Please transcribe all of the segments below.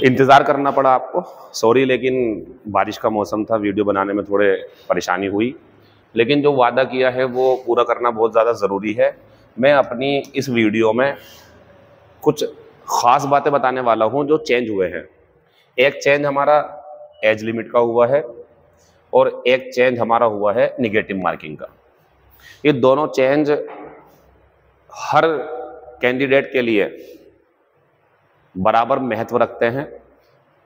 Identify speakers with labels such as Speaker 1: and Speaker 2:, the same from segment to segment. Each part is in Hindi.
Speaker 1: इंतज़ार करना पड़ा आपको। सॉरी लेकिन बारिश का मौसम था, वीडियो बनाने में थोड़े परेशानी हुई। लेकिन जो वादा किया है, वो पूरा करना बहुत ज़्यादा ज़रूरी है। मैं अपनी इस वीडियो में कुछ ख़ास बातें बताने वाला हूँ जो चेंज हुए हैं। एक चेंज हमारा एज लिमिट का हुआ है और एक चेंज हमारा हुआ है निगेटिव मार्किंग का। ये दोनों चेंज हर कैंडिडेट के लिए बराबर महत्व रखते हैं।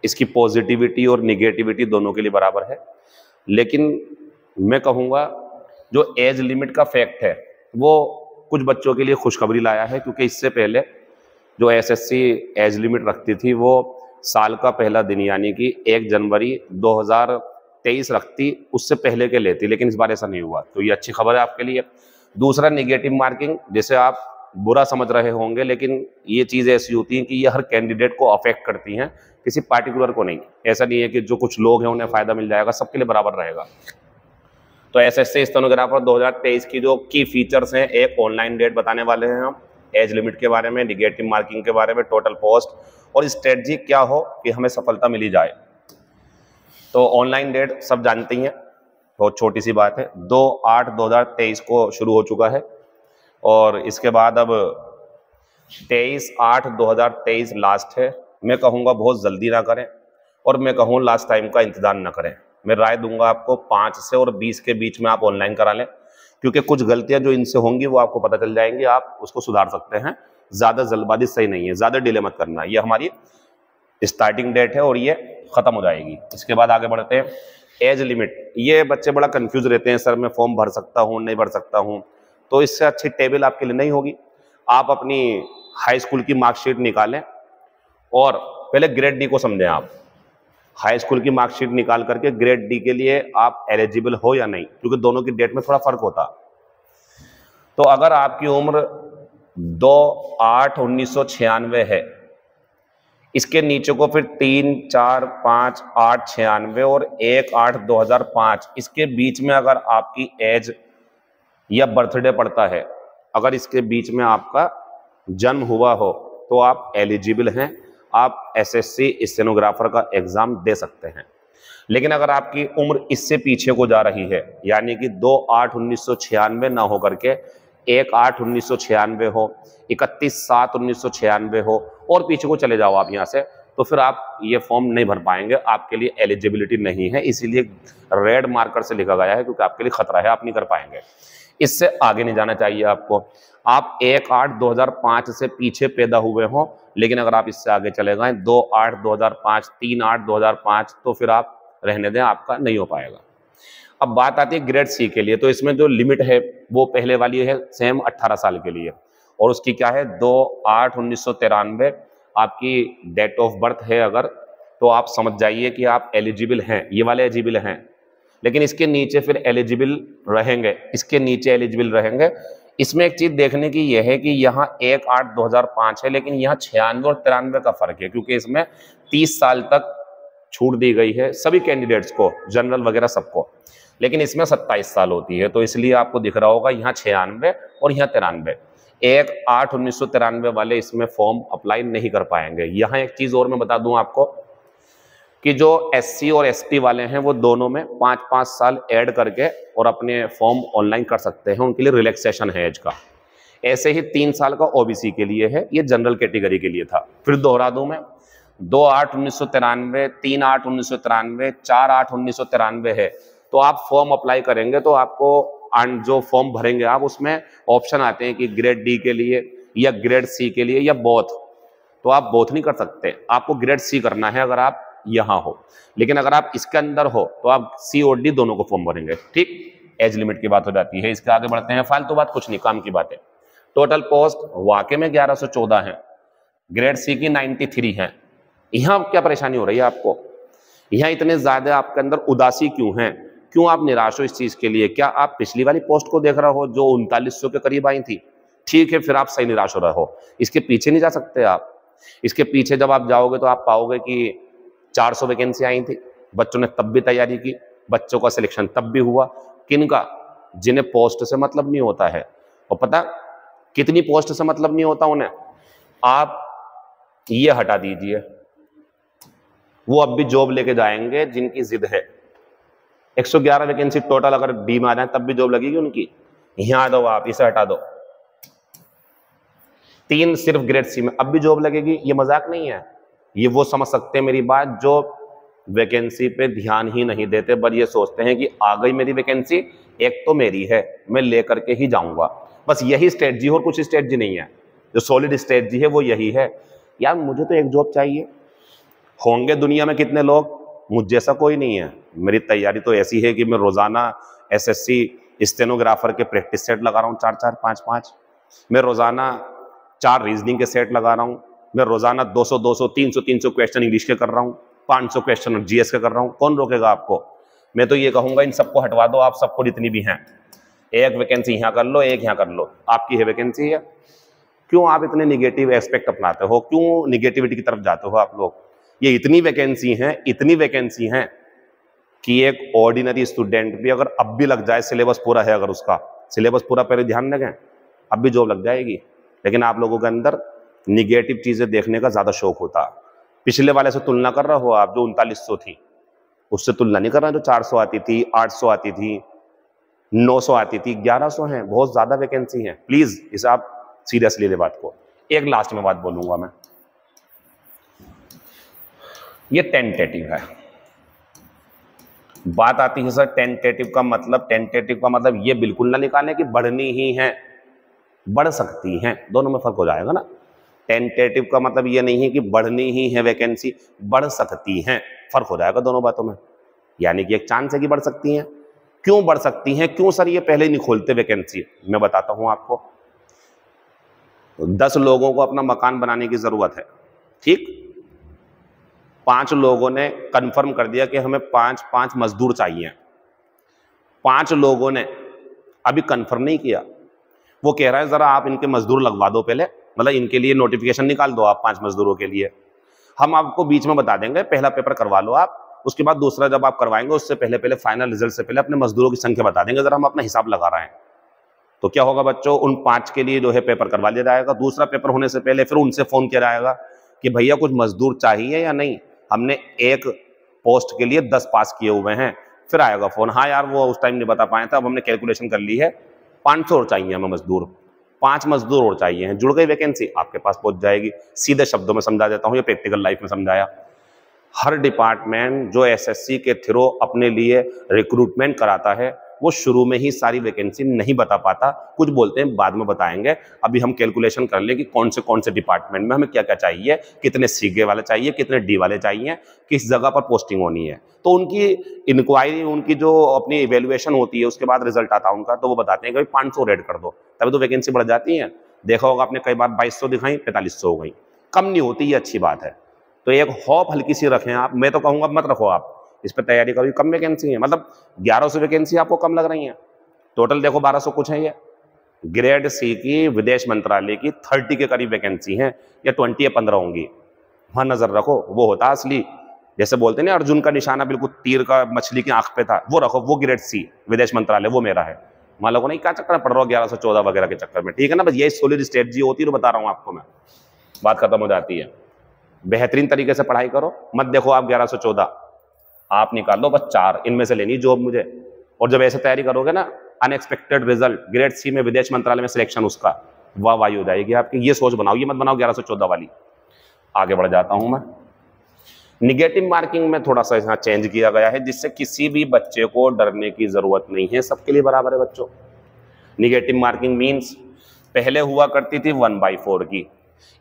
Speaker 1: इसकी पॉजिटिविटी और निगेटिविटी दोनों के लिए बराबर है। लेकिन मैं कहूँगा, जो एज लिमिट का फैक्ट है, वो कुछ बच्चों के लिए खुशखबरी लाया है, क्योंकि इससे पहले जो एसएससी एज लिमिट रखती थी, वो साल का पहला दिन, यानी कि एक जनवरी 2023 रखती, उससे पहले के लेती, लेकिन इस बार ऐसा नहीं हुआ। तो ये अच्छी खबर है आपके लिए। दूसरा निगेटिव मार्किंग जैसे आप बुरा समझ रहे होंगे, लेकिन ये चीज़ ऐसी होती है कि ये हर कैंडिडेट को अफेक्ट करती हैं, किसी पार्टिकुलर को नहीं। ऐसा नहीं है कि जो कुछ लोग हैं उन्हें फ़ायदा मिल जाएगा, सबके लिए बराबर रहेगा। तो एस एस सी स्टेनोग्राफर 2023 की जो की फीचर्स हैं, एक ऑनलाइन डेट बताने वाले हैं हम एज लिमिट के बारे में निगेटिव मार्किंग के बारे में टोटल पोस्ट और स्ट्रेटजी क्या हो कि हमें सफलता मिली जाए। तो ऑनलाइन डेट सब जानती हैं, बहुत छोटी सी बात है। दो आठ दो हज़ार तेईस को शुरू हो चुका है। और इसके बाद अब तेईस आठ दो हज़ार तेईस लास्ट है। मैं कहूँगा बहुत जल्दी ना करें और मैं कहूँ लास्ट टाइम का इंतज़ार ना करें। मैं राय दूँगा आपको पाँच से और बीस के बीच में आप ऑनलाइन करा लें, क्योंकि कुछ गलतियाँ जो इनसे होंगी वो आपको पता चल जाएँगी। आप उसको सुधार सकते हैं। ज़्यादा जल्दबाजी सही नहीं है। ज़्यादा डिले मत करना। ये हमारी स्टार्टिंग डेट है और ये ख़त्म हो जाएगी। इसके बाद आगे बढ़ते हैं। एज लिमिट ये बच्चे बड़ा कंफ्यूज रहते हैं। सर, मैं फॉर्म भर सकता हूँ, नहीं भर सकता हूँ। तो इससे अच्छी टेबल आपके लिए नहीं होगी। आप अपनी हाई स्कूल की मार्कशीट निकालें और पहले ग्रेड डी को समझें आप। हाई स्कूल की मार्कशीट निकाल करके ग्रेड डी के लिए आप एलिजिबल हो या नहीं, क्योंकि दोनों की डेट में थोड़ा फ़र्क होता। तो अगर आपकी उम्र दो आठ उन्नीस है, इसके नीचे को फिर तीन, चार, पाँच, आठ, छियानवे और एक आठ दो हज़ार पाँच, इसके बीच में अगर आपकी एज या बर्थडे पड़ता है, अगर इसके बीच में आपका जन्म हुआ हो तो आप एलिजिबल हैं, आप एसएससी स्टेनोग्राफर का एग्ज़ाम दे सकते हैं। लेकिन अगर आपकी उम्र इससे पीछे को जा रही है, यानी कि दो आठ उन्नीस सौ छियानवे ना हो करके, एक आठ उन्नीस सौ छियानवे हो, इकतीस सात उन्नीस सौ छियानवे हो, और पीछे को चले जाओ आप यहाँ से तो फिर आप ये फॉर्म नहीं भर पाएँगे, आपके लिए एलिजिबिलिटी नहीं है, इसीलिए रेड मार्कर से लिखा गया है, क्योंकि आपके लिए खतरा है, आप नहीं कर पाएँगे। इससे आगे नहीं जाना चाहिए आपको। आप एक आठ दो हज़ार पाँच से पीछे पैदा हुए हो, लेकिन अगर आप इससे आगे चले गए दो आठ दो हज़ार पाँच, तीन आठ दो हज़ार पाँच तो फिर आप रहने दें, आपका नहीं हो पाएगा। अब बात आती है ग्रेड सी के लिए तो इसमें जो लिमिट है, वो पहले वाली है, सेम 18 साल के लिए। और उसकी क्या है, दो आठ उन्नीस सौ तिरानवे, आपकी डेट ऑफ़ बर्थ है अगर तो आप समझ जाइए कि आप एलिजिबल हैं, ये वाले एलिजिबल हैं। लेकिन इसके नीचे फिर एलिजिबल रहेंगे, इसके नीचे एलिजिबल रहेंगे। इसमें एक चीज़ देखने की यह है कि यहाँ एक आठ दो हज़ार पाँच है, लेकिन यहाँ छियानवे और तिरानवे का फ़र्क है, क्योंकि इसमें तीस साल तक छूट दी गई है सभी कैंडिडेट्स को जनरल वगैरह सबको। लेकिन इसमें सत्ताईस साल होती है तो इसलिए आपको दिख रहा होगा यहाँ छियानवे और यहाँ तिरानवे। एक आठ उन्नीस वाले इसमें फॉर्म अप्लाई नहीं कर पाएँगे। यहाँ एक चीज़ और मैं बता दूँ आपको कि जो एससी और एसटी वाले हैं, वो दोनों में पाँच पाँच साल ऐड करके और अपने फॉर्म ऑनलाइन कर सकते हैं। उनके लिए रिलैक्सेशन है एज का। ऐसे ही तीन साल का ओबीसी के लिए है, ये जनरल कैटेगरी के लिए था। फिर दोहरा दूँ मैं, दो आठ उन्नीस सौ तिरानवे, तीन आठ उन्नीस सौ तिरानवे, चार आठ उन्नीस सौ तिरानवे है। तो आप फॉर्म अप्लाई करेंगे तो आपको जो फॉर्म भरेंगे आप, उसमें ऑप्शन आते हैं कि ग्रेड डी के लिए या ग्रेड सी के लिए या बोथ तो आप बोथ नहीं कर सकते। आपको ग्रेड सी करना है, अगर आप यहाँ हो। लेकिन अगर आप इसके अंदर हो तो आप सी और डी दोनों को फॉर्म भरेंगे, ठीक? एज लिमिट की बात हो जाती है, इसके आगे बढ़ते हैं, फालतू तो बात कुछ नहीं, काम की बात। है टोटल पोस्ट वाकई में 1114 है। ग्रेड सी की 93 है। यहाँ क्या परेशानी हो रही है आपको? यहाँ इतने ज़्यादा आपके अंदर उदासी क्यों है? क्यों आप निराश हो इस चीज़ के लिए? क्या आप पिछली वाली पोस्ट को देख रहे हो, जो उनतालीस के करीब आई थी? ठीक है, फिर आप सही निराश हो रहे हो। इसके पीछे नहीं जा सकते आप। इसके पीछे जब आप जाओगे तो आप पाओगे कि 400 वैकेंसी आई थी। बच्चों ने तब भी तैयारी की, बच्चों का सिलेक्शन तब भी हुआ। किन का? जिन्हें पोस्ट से मतलब नहीं होता है। और पता, कितनी पोस्ट से मतलब नहीं होता उन्हें? आप ये हटा दीजिए। वो अब भी जॉब लेके जाएँगे, जिनकी जिद है। 111 वैकेंसी टोटल अगर डी में आ जाए, तब भी जॉब लगेगी उनकी। यहाँ दो आप, इसे हटा दो। तीन सिर्फ़ ग्रेड सी में, अब भी जॉब लगेगी, ये मज़ाक नहीं है। ये वो समझ सकते हैं मेरी बात जो वैकेंसी पे ध्यान ही नहीं देते बस ये सोचते हैं कि आ गई मेरी वैकेंसी एक तो मेरी है, मैं लेकर के ही जाऊँगा। बस यही स्ट्रेटजी और कुछ स्ट्रेटजी नहीं है। जो सॉलिड स्ट्रेटजी है वो यही है। यार, मुझे तो एक जॉब चाहिए। होंगे दुनिया में कितने लोग? मुझ जैसा कोई नहीं है। मेरी तैयारी तो ऐसी है कि मैं रोज़ाना एसएससी स्टेनोग्राफर के प्रैक्टिस सेट लगा रहा हूँ, चार चार, पाँच पाँच। मैं रोज़ाना चार रीजनिंग के सेट लगा रहा हूँ। मैं रोज़ाना 200 200 300 300 क्वेश्चन इंग्लिश के कर रहा हूँ 500 क्वेश्चन जीएस के कर रहा हूँ। कौन रोकेगा आपको? मैं तो ये कहूँगा, इन सबको हटवा दो, आप सबको जितनी भी हैं। एक वैकेंसी यहाँ कर लो, एक यहाँ कर लो। आपकी है वैकेंसी है क्यों आप इतने निगेटिव एस्पेक्ट अपनाते हो? क्यों निगेटिविटी की तरफ़ जाते हो आप लोग? ये इतनी वैकेंसी हैं, इतनी वैकेंसी हैं कि एक ऑर्डिनरी स्टूडेंट भी अगर अब भी लग जाए सिलेबस पूरा है अगर उसका। सिलेबस पूरा पहले ध्यान रखें, अब भी जॉब लग जाएगी। लेकिन आप लोगों के अंदर निगेटिव चीज़ें देखने का ज़्यादा शौक होता। पिछले वाले से तुलना कर रहे हो आप, जो उनतालीस सौ थी, उससे तुलना नहीं कर रहे, जो चार सौ आती थी, आठ सौ आती थी, नौ सौ आती थी, ग्यारह सौ है, बहुत ज़्यादा वैकेंसी है। प्लीज़ इसे आप सीरियसली ले बात को। एक लास्ट में बात बोलूँगा मैं। ये टेंटेटिव है। बात आती है सर टेंटेटिव का मतलब टेंटेटिव का मतलब ये बिल्कुल ना निकालें कि बढ़नी ही है, बढ़ सकती हैं। दोनों में फ़र्क हो जाएगा ना। टेंटेटिव का मतलब ये नहीं है कि बढ़नी ही है वैकेंसी बढ़ सकती हैं। फ़र्क हो जाएगा दोनों बातों में। यानी कि एक चांस है कि बढ़ सकती हैं। क्यों बढ़ सकती हैं? क्यों सर ये पहले नहीं खोलते वैकेंसी मैं बताता हूँ आपको। दस लोगों को अपना मकान बनाने की ज़रूरत है। ठीक? पाँच लोगों ने कंफर्म कर दिया कि हमें पाँच पाँच मजदूर चाहिए। पाँच लोगों ने अभी कंफर्म नहीं किया। वो कह रहा है, ज़रा आप इनके मजदूर लगवा दो पहले। मतलब इनके लिए नोटिफिकेशन निकाल दो आप पाँच मजदूरों के लिए। हम आपको बीच में बता देंगे, पहला पेपर करवा लो आप, उसके बाद दूसरा जब आप करवाएँगे, उससे पहले पहले फाइनल रिज़ल्ट से पहले अपने मजदूरों की संख्या बता देंगे, जरा हम अपना हिसाब लगा रहे हैं। तो क्या होगा बच्चों, उन पाँच के लिए जो है पेपर करवा लिया जाएगा, दूसरा पेपर होने से पहले फिर उनसे फ़ोन किया जाएगा कि भैया कुछ मजदूर चाहिए या नहीं? हमने एक पोस्ट के लिए दस पास किए हुए हैं, फिर आएगा फ़ोन हाँ यार वो उस टाइम नहीं बता पाए थे, अब हमने कैलकुलेशन कर ली है, पाँच सौ चाहिए हमें मजदूर। पाँच मजदूर और चाहिए हैं। जुड़ गई वैकेंसी आपके पास पहुँच जाएगी। सीधे शब्दों में समझा देता हूँ या प्रैक्टिकल लाइफ में समझाया। हर डिपार्टमेंट जो एसएससी के थ्रू अपने लिए रिक्रूटमेंट कराता है। वो शुरू में ही सारी वैकेंसी नहीं बता पाता। कुछ बोलते हैं, बाद में बताएँगे। अभी हम कैलकुलेशन कर ले कि कौन से कौन से डिपार्टमेंट में हमें क्या क्या चाहिए, कितने सीगे वाले चाहिए, कितने डी वाले चाहिए, किस जगह पर पोस्टिंग होनी है। तो उनकी इंक्वायरी उनकी जो अपनी इवेल्युएशन होती है, उसके बाद रिज़ल्ट आता है उनका तो वो बताते हैं कि पाँच सौ रेड कर दो। तभी तो वैकेंसी बढ़ जाती है। देखा होगा आपने कई बार बाईस सौ दिखाई, पैंतालीस सौ हो गई। कम नहीं होती, ये अच्छी बात है। तो एक हॉप हल्की सी रखें आप। मैं तो कहूँगा, मत रखो आप। इस पर तैयारी करो। कम वैकेंसी है। मतलब ग्यारह सौ वैकेंसी आपको कम लग रही है। टोटल देखो बारह सौ कुछ है ये। ग्रेड सी की विदेश मंत्रालय की थर्टी के करीब वैकेंसी है, या ट्वेंटी या पंद्रह होंगी। वहाँ नज़र रखो, वो होता असली। जैसे बोलते ना, अर्जुन का निशाना बिल्कुल तीर का मछली की आँख पे था, वो रखो, वो ग्रेड सी विदेश मंत्रालय, वो मेरा है। मान लो नहीं क्या चक्कर पड़ रहा हो ग्यारह सौ चौदह वगैरह के चक्कर में? ठीक है ना, बस यही सोलिड स्ट्रेटजी होती है बता रहा हूँ आपको मैं। बात खत्म हो जाती है। बेहतरीन तरीके से पढ़ाई करो, मत देखो आप ग्यारह सौ चौदह। आप निकाल लो बस चार इनमें से लेनी जॉब मुझे। और जब ऐसे तैयारी करोगे ना अनएक्सपेक्टेड रिज़ल्ट ग्रेड सी में विदेश मंत्रालय में सिलेक्शन उसका, वाह वाही हो जाएगी आपकी। ये सोच बनाओ, ये मत बनाओ ग्यारह सौ चौदह वाली। आगे बढ़ जाता हूँ मैं। निगेटिव मार्किंग में थोड़ा सा यहाँ चेंज किया गया है, जिससे किसी भी बच्चे को डरने की ज़रूरत नहीं है, सबके लिए बराबर है बच्चों। निगेटिव मार्किंग मीन्स पहले हुआ करती थी वन बाई फोर की।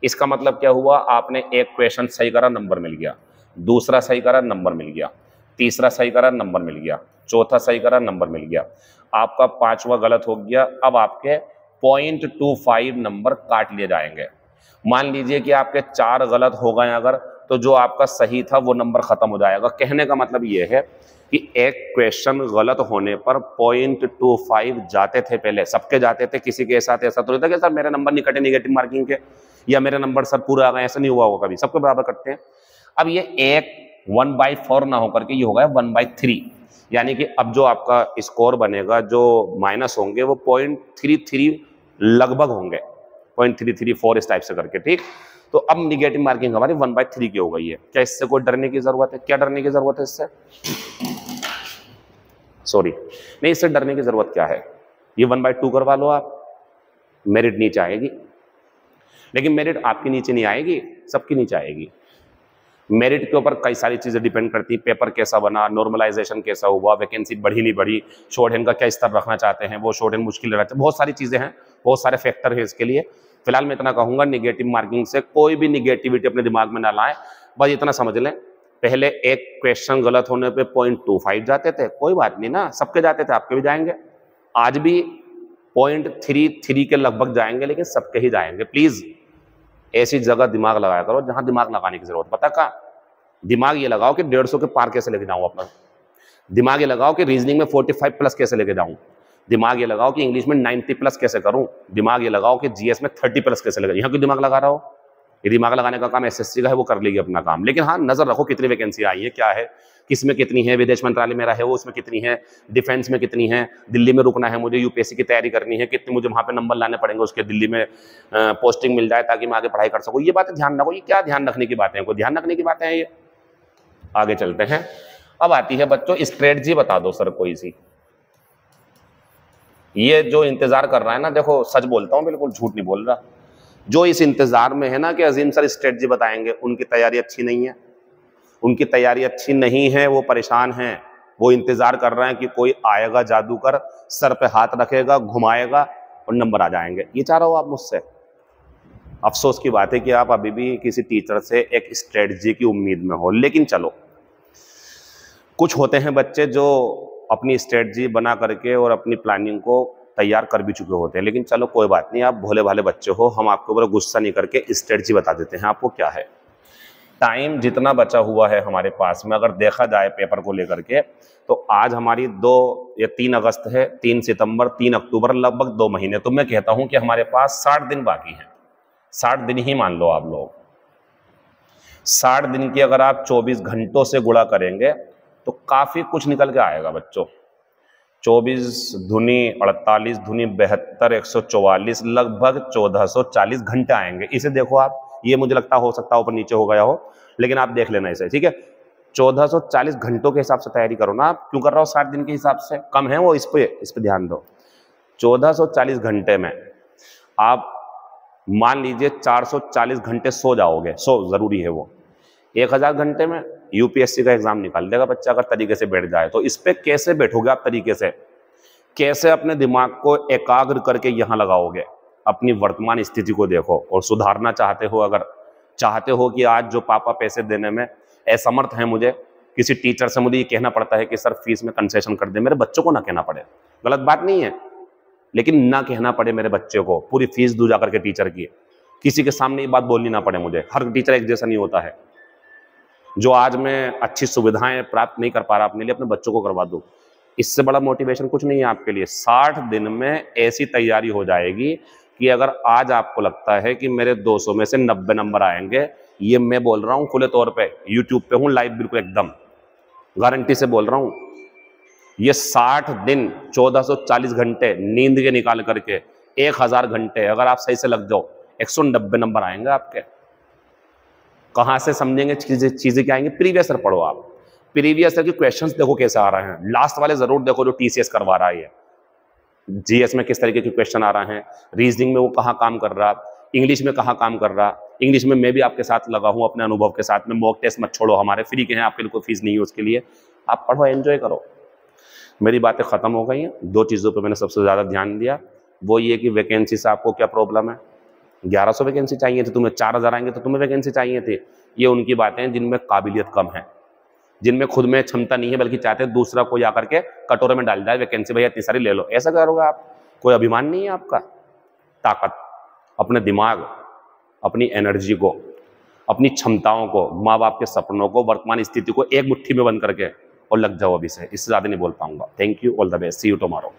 Speaker 1: इसका मतलब क्या हुआ? आपने एक क्वेश्चन सही करा नंबर मिल गया। दूसरा सही करा नंबर मिल गया। तीसरा सही करा, नंबर मिल गया। चौथा सही करा, नंबर मिल गया। आपका पांचवा गलत हो गया। अब आपके पॉइंट टू फाइव नंबर काट लिए जाएँगे। मान लीजिए कि आपके चार गलत हो गए अगर तो जो आपका सही था, वो नंबर खत्म हो जाएगा। कहने का मतलब ये है कि एक क्वेश्चन गलत होने पर पॉइंट टू फाइव जाते थे पहले। सबके जाते थे, किसी के साथ ऐसा तो नहीं था कि सर मेरे नंबर नहीं कटे निगेटिव मार्किंग के, या मेरे नंबर सर पूरा आ गए, ऐसा नहीं हुआ होगा कभी। सबके बराबर कटते हैं। अब ये एक वन बाई फोर ना होकर के ये होगा वन बाई थ्री। यानी कि अब जो आपका स्कोर बनेगा, जो माइनस होंगे, वो पॉइंट थ्री थ्री लगभग होंगे। पॉइंट थ्री थ्री फोर इस टाइप से करके, ठीक? तो अब निगेटिव मार्किंग हमारी वन बाई थ्री की हो गई है। क्या इससे कोई डरने की ज़रूरत है? क्या डरने की ज़रूरत है इससे? सॉरी नहीं, इससे डरने की ज़रूरत क्या है? ये वन बाई टू करवा लो आप। मेरिट नीचे आएगी। लेकिन मेरिट आपके नीचे नहीं आएगी, सबके नीचे आएगी। मेरिट के ऊपर कई सारी चीज़ें डिपेंड करती है। पेपर कैसा बना नॉर्मलाइजेशन कैसा हुआ वैकेंसी बढ़ी नहीं बढ़ी शॉर्ट हैंड का क्या स्तर रखना चाहते हैं, वो शॉर्ट हैंड मुश्किल रहता है। बहुत सारी चीज़ें हैं, बहुत सारे फैक्टर है इसके लिए। फ़िलहाल मैं इतना कहूँगा निगेटिव मार्किंग से कोई भी निगेटिविटी अपने दिमाग में ना लाएँ। बस इतना समझ लें। पहले एक क्वेश्चन गलत होने पे पॉइंट टू फाइव जाते थे। कोई बात नहीं ना, सबके जाते थे, आपके भी जाएँगे। आज भी पॉइंट थ्री थ्री के लगभग जाएँगे, लेकिन सबके ही जाएँगे। प्लीज़ ऐसी जगह दिमाग लगाया करो जहाँ दिमाग लगाने की ज़रूरत पता का दिमाग ये लगाओ कि डेढ़ सौ के पार कैसे लेके जाऊँ अपना। दिमाग ये लगाओ कि रीजनिंग में फोर्टी फाइव प्लस कैसे लेके जाऊँ। दिमाग ये लगाओ कि इंग्लिश में नाइन्टी प्लस कैसे करूँ। दिमाग ये लगाओ कि जीएस में थर्टी प्लस कैसे लगा यहाँ क्यों दिमाग लगा रहा हो? ये दिमाग लगाने का काम एसएससी का है, वो कर लेगी अपना काम। लेकिन हाँ नज़र रखो कितनी वैकेंसी आई है, क्या है किसमें कितनी है, विदेश मंत्रालय मेरा है, वो उसमें कितनी है डिफेंस में कितनी है, दिल्ली में रुकना है, मुझे यूपीएससी की तैयारी करनी है, कितने, मुझे वहाँ पे नंबर लाने पड़ेंगे उसके, दिल्ली में पोस्टिंग मिल जाए ताकि मैं आगे पढ़ाई कर सकूँ। ये बातें ध्यान रखो, ये क्या ध्यान रखने की बातें हैं? ध्यान रखने की बातें हैं ये? आगे चलते हैं। अब आती है बच्चों स्ट्रेटजी बता दो सर कोई सी। ये जो इंतज़ार कर रहा है ना, देखो, सच बोलता हूँ, बिल्कुल झूठ नहीं बोल रहा। जो इस इंतज़ार में है ना कि अजीम सर स्ट्रेटजी बताएँगे, उनकी तैयारी अच्छी नहीं है। उनकी तैयारी अच्छी नहीं है, वो परेशान हैं। वो इंतज़ार कर रहे हैं कि कोई आएगा जादूगर, सर पे हाथ रखेगा, घुमाएगा और नंबर आ जाएँगे। ये चाह रहा हो आप मुझसे? अफसोस की बात है कि आप अभी भी किसी टीचर से एक स्ट्रेटजी की उम्मीद में हो, लेकिन चलो। कुछ होते हैं बच्चे जो अपनी स्ट्रेटजी बना करके और अपनी प्लानिंग को तैयार कर भी चुके होते हैं। लेकिन चलो, कोई बात नहीं, आप भोले भाले बच्चे हो, हम आपके ऊपर गुस्सा नहीं करके स्ट्रेटजी बता देते हैं, आपको क्या है? टाइम जितना बचा हुआ है हमारे पास में, अगर देखा जाए पेपर को लेकर के तो आज हमारी दो या तीन अगस्त है, तीन सितंबर, तीन अक्टूबर, लगभग दो महीने। तो मैं कहता हूँ कि हमारे पास साठ दिन बाकी हैं। साठ दिन ही मान लो आप लोग। साठ दिन की अगर आप चौबीस घंटों से गुड़ा करेंगे तो काफ़ी कुछ निकल के आएगा बच्चों। चौबीस धुनी अड़तालीस धुनी बेहत्तर, एक सौ चौवालीस, लगभग चौदह सौ चालीस घंटे आएँगे। इसे देखो आप, ये मुझे लगता हो सकता है ऊपर नीचे हो गया हो, लेकिन आप देख लेना इसे, ठीक है? 1440 घंटों के हिसाब से तैयारी करो ना आप। क्यों कर रहा हो? सात दिन के हिसाब से। कम है वो इस पे इस पे ध्यान दो। 1440 घंटे में आप मान लीजिए 440 घंटे सो जाओगे, सो ज़रूरी है वो। एक हज़ार घंटे में यूपीएससी का एग्ज़ाम निकाल देगा बच्चा अगर तरीके से बैठ जाए। तो इस पर कैसे बैठोगे आप तरीके से? कैसे अपने दिमाग को एकाग्र करके यहाँ लगाओगे? अपनी वर्तमान स्थिति को देखो और सुधारना चाहते हो अगर? चाहते हो कि आज जो पापा पैसे देने में असमर्थ हैं मुझे, किसी टीचर से मुझे ये कहना पड़ता है कि, सर, फ़ीस में कंसेशन कर दे, मेरे बच्चों को ना कहना पड़े। गलत बात नहीं है, लेकिन ना कहना पड़े मेरे बच्चे को, पूरी फ़ीस दू जा करके टीचर की। किसी के सामने ये बात बोलनी ना पड़े मुझे। हर टीचर एक जैसा नहीं होता है। जो आज मैं अच्छी सुविधाएँ प्राप्त नहीं कर पा रहा, अपने लिए अपने बच्चों को करवा दूँ, इससे बड़ा मोटिवेशन कुछ नहीं है आपके लिए। साठ दिन में ऐसी तैयारी हो जाएगी कि अगर आज आपको लगता है कि मेरे 200 में से 90 नंबर आएँगे, ये मैं बोल रहा हूँ खुले तौर पे यूट्यूब पे हूँ लाइव बिल्कुल एकदम। गारंटी से बोल रहा हूँ, ये 60 दिन 1440 घंटे नींद के निकाल करके एक हज़ार घंटे अगर आप सही से लग जाओ, एक सौ नब्बे नंबर आएँगे आपके। कहाँ से समझेंगे, चीज़ें चीज़ें क्या आएँगी? प्रीवियस ईयर पढ़ो आप। प्रीवियस ईयर के क्वेश्चन देखो कैसे आ रहे हैं। लास्ट वाले ज़रूर देखो जो टीसीएस करवा रहा है जीएस में किस तरीके के क्वेश्चन आ रहे हैं। रीजनिंग में वो कहाँ काम कर रहा। इंग्लिश में कहाँ काम कर रहा। इंग्लिश में मैं भी आपके साथ लगा हूँ अपने अनुभव के साथ में। मॉक टेस्ट मत छोड़ो, हमारे फ्री के हैं, आपके लिए कोई फ़ीस नहीं है उसके लिए। आप पढ़ो एंजॉय करो। मेरी बातें ख़त्म हो गई हैं। दो चीज़ों पर मैंने सबसे ज़्यादा ध्यान दिया। वो ये कि वैकेंसी से आपको क्या प्रॉब्लम है? ग्यारह सौ वैकेंसी चाहिए थी, तुम्हें चार हज़ार आएँगे तो तुम्हें वैकेंसी चाहिए थी। ये उनकी बातें हैं जिनमें काबिलियत कम है, जिनमें खुद में क्षमता नहीं है, बल्कि चाहते दूसरा कोई आकर के कटोरे में डाल जाए वैकेंसी भैया इतनी सारी ले लो। ऐसा करोगे आप? कोई अभिमान नहीं है आपका? ताकत, अपने दिमाग, अपनी एनर्जी को, अपनी क्षमताओं को माँ बाप के सपनों को, वर्तमान स्थिति को एक मुट्ठी में बंद करके और लग जाओ अभी से। इससे ज़्यादा नहीं बोल पाऊँगा। Thank you all the best see you tomorrow